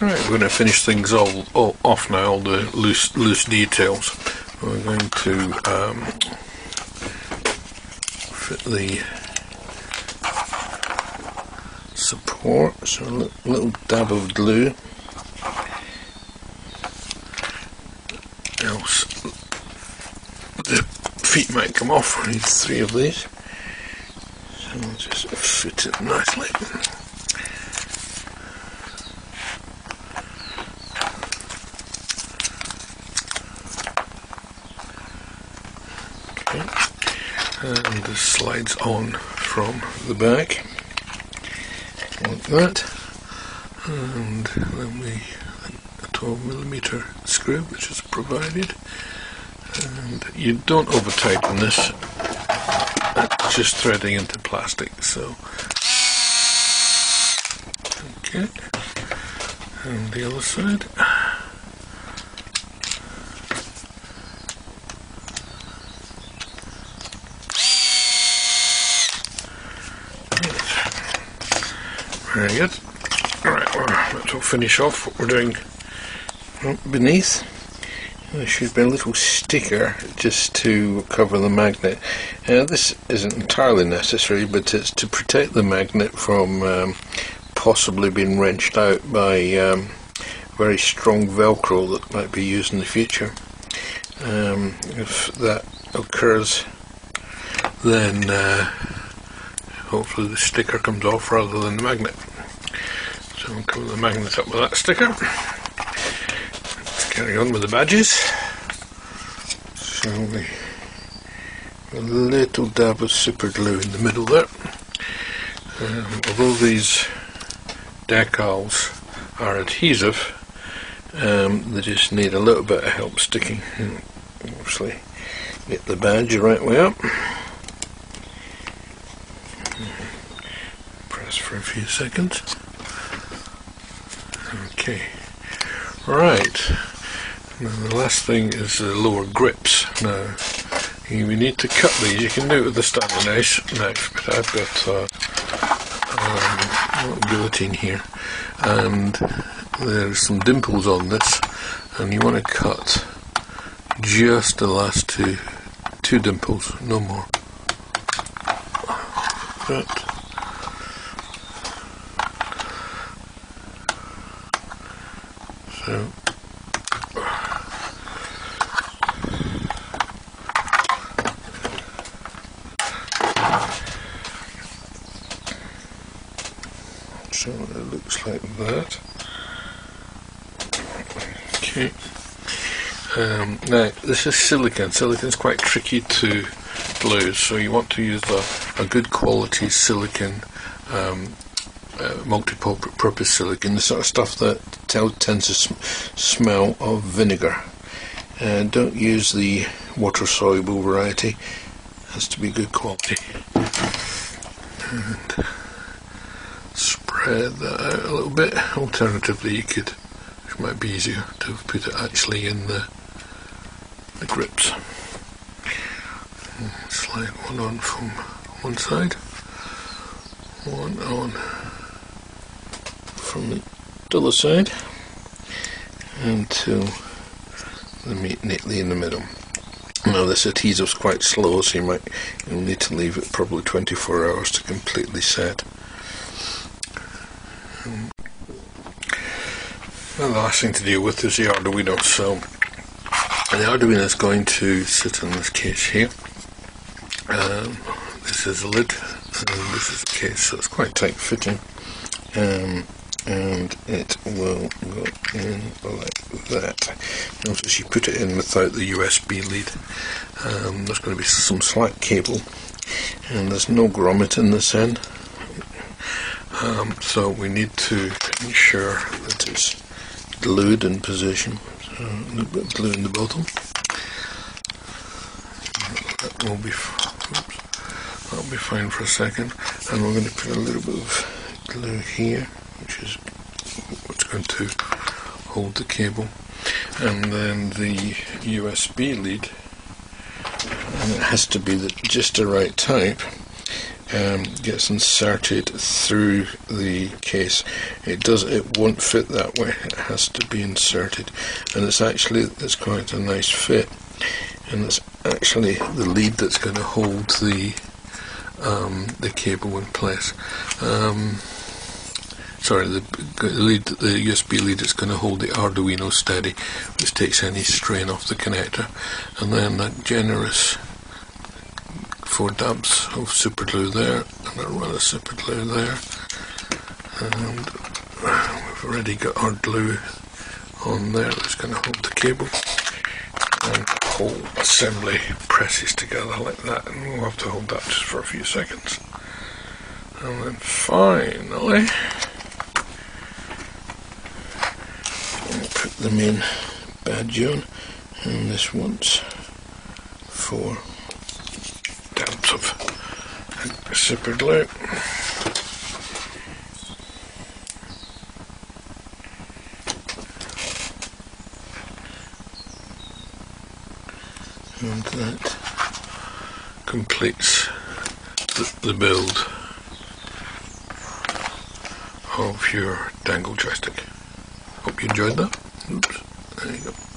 Right, we're going to finish things all, all off now, all the loose loose details. We're going to um, fit the support, so a li- little dab of glue. Else the feet might come off. We need three of these. So we'll just fit it nicely. And this slides on from the back like that. And then we a 12 millimeter screw which is provided. And you don't over tighten this. It's just threading into plastic, so okay. And the other side. Very good. Alright, well, let's all finish off what we're doing beneath. There should be a little sticker just to cover the magnet. Uh, this isn't entirely necessary, but it's to protect the magnet from um, possibly being wrenched out by um, very strong Velcro that might be used in the future. Um, if that occurs, then uh, hopefully the sticker comes off rather than the magnet. So we'll cover the magnet up with that sticker. Let's carry on with the badges. So we a little dab of super glue in the middle there. Um, although these decals are adhesive, um, they just need a little bit of help sticking. And obviously, get the badge right way up. Press for a few seconds. Okay. Right. The last thing is the lower grips. Now, you need to cut these. You can do it with a Stanley knife, but I've got um, um, guillotine here, and there's some dimples on this, and you want to cut just the last two two dimples, no more. Right. So it looks like that. Okay. Um, now this is silicon. Silicon's quite tricky to glue, so you want to use a, a good quality silicon, um, uh, multi-purpose silicon, the sort of stuff that tell, tends to sm- smell of vinegar. Uh, don't use the water-soluble variety. It has to be good quality. And spread that out a little bit. Alternatively, you could, which might be easier, to put it actually in the the grips. Slide one on from one side, one on from the other side, until they meet neatly in the middle. Now this adhesive's quite slow, so you might you'll need to leave it probably 24 hours to completely set. Well, the last thing to deal with is the Arduino. So the Arduino is going to sit in this case here. Um, this is a lid, and this is the case, so it's quite tight fitting. Um, and it will go in like that. Notice you put it in without the USB lead. Um, there's going to be some slack cable, and there's no grommet in this end. Um, so we need to ensure that it's glued in position. So a little bit of glue in the bottom. That will be oops, that'll be fine for a second. And we're going to put a little bit of glue here, which is what's going to hold the cable. And then the USB lead, and it has to be the, just the right type um, gets inserted through the case. It does. It won't fit that way. It has to be inserted, and it's actually it's quite a nice fit, and it's actually the lead that's going to hold the um, the cable in place. Um, sorry, the, lead, the USB lead is going to hold the Arduino steady, which takes any strain off the connector, and then that generous four dabs of super glue there, and a run of super glue there, and we've already got our glue on there that's going to hold the cable, and the whole assembly presses together like that, and we'll have to hold that just for a few seconds. And then finally, we'll put the main badge on, and this one's for dabs of super glue. And that completes the, the build of your dangle joystick. Hope you enjoyed that. Oops, there you go.